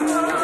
Oh.